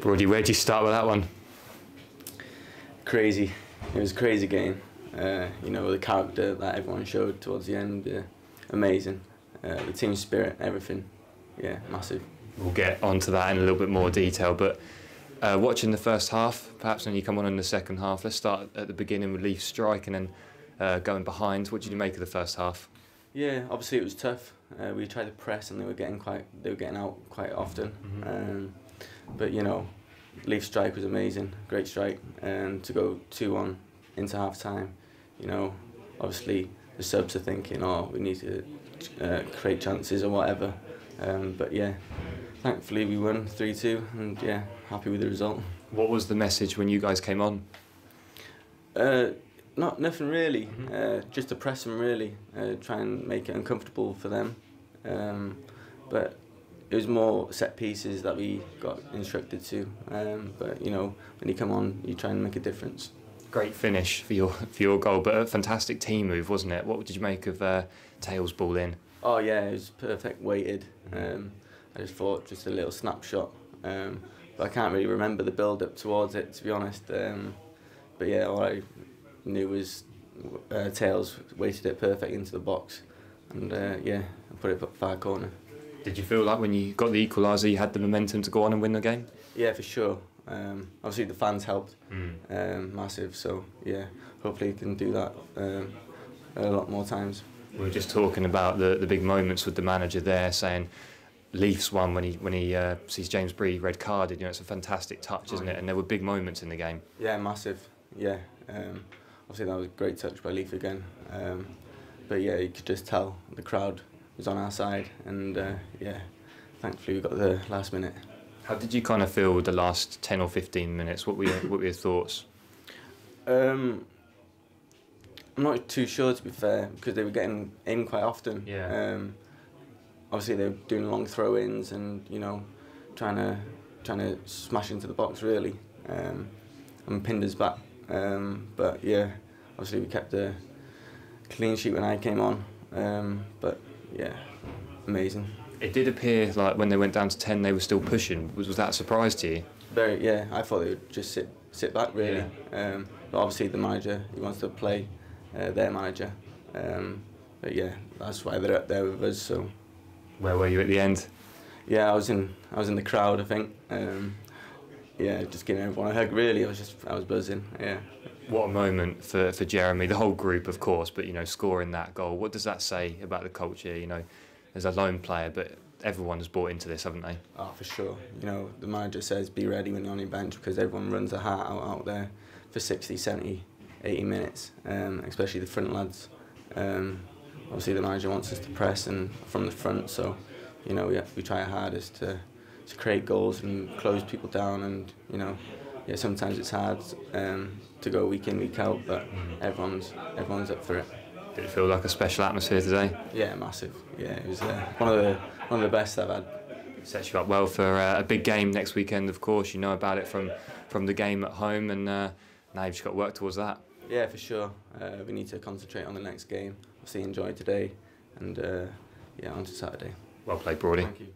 Broady, where do you start with that one? Crazy. It was a crazy game. Uh, you know, the character that everyone showed towards the end, uh, amazing. Uh, the team spirit, everything. Yeah, massive. We'll get onto that in a little bit more detail, but uh, watching the first half, perhaps when you come on in the second half, let's start at the beginning with Leif strike and then uh, going behind. What did you make of the first half? Yeah, obviously it was tough. Uh, we tried to press and they were getting quite, they were getting out quite often. Mm -hmm. um, but you know, Leif strike was amazing, great strike, and to go two one into half time, you know, obviously the subs are thinking, oh, we need to uh, create chances or whatever. Um, but yeah, thankfully we won 3-2 and yeah, happy with the result. What was the message when you guys came on? Uh, not nothing really, mm -hmm. uh, just to press them really, uh, try and make it uncomfortable for them. Um, but it was more set pieces that we got instructed to. Um, but you know, when you come on, you try and make a difference. Great finish for your for your goal, but a fantastic team move, wasn't it? What did you make of uh, Tails ball in? Oh yeah, it was perfect weighted. Um, I just thought just a little snapshot. Um, but I can't really remember the build up towards it to be honest. Um, but yeah, all I knew was uh, Tails weighted it perfect into the box, and uh, yeah, I put it up far corner. Did you feel like when you got the equaliser, you had the momentum to go on and win the game? Yeah, for sure. Um, obviously, the fans helped, mm. um, massive. So yeah, hopefully, you can do that um, a lot more times. We were just talking about the the big moments with the manager there, saying Leif's won when he when he uh, sees James Bree red carded. You know, it's a fantastic touch, isn't it? And there were big moments in the game. Yeah, massive. Yeah, um, obviously that was a great touch by Leif again. Um, but yeah, you could just tell the crowd was on our side, and uh, yeah, thankfully we got the last minute. How did you kind of feel with the last ten or fifteen minutes? What were your, what were your thoughts? Um, I'm not too sure to be fair because they were getting in quite often. Yeah. Um, obviously they were doing long throw-ins and you know trying to trying to smash into the box really um, and pinned us back. Um, but yeah, obviously we kept a clean sheet when I came on. Um, but yeah, amazing. It did appear like when they went down to ten, they were still pushing. Was, was that a surprise to you? Very, yeah. I thought they would just sit sit back really. Yeah. Um, but obviously the manager, he wants to play uh, their manager. Um, but yeah, that's why they're up there with us. So where were you at the end? Yeah, I was in I was in the crowd. I think. Um, yeah, just giving everyone a hug. Really, I was just I was buzzing. Yeah. What a moment for, for Jeremy, the whole group, of course. But you know, scoring that goal. What does that say about the culture? You know, as a lone player, but everyone's bought into this, haven't they? Oh, for sure. You know, the manager says be ready when you're on your bench because everyone runs a heart out out there for 60, 70, 80 minutes, um, especially the front lads. Um, obviously the manager wants us to press and from the front, so you know we we try our hardest to to create goals and close people down, and you know yeah sometimes it's hard um, to go week in week out, but everyone's everyone's up for it. Did it feel like a special atmosphere today? Yeah, massive. Yeah, it was uh, one of the one of the best I've had. Sets you up well for uh, a big game next weekend. Of course, you know about it from from the game at home, and uh, now you've just got to work towards that. Yeah, for sure. Uh, we need to concentrate on the next game. Obviously, enjoy today, and uh, yeah, on to Saturday. Well played, Broady. Thank you.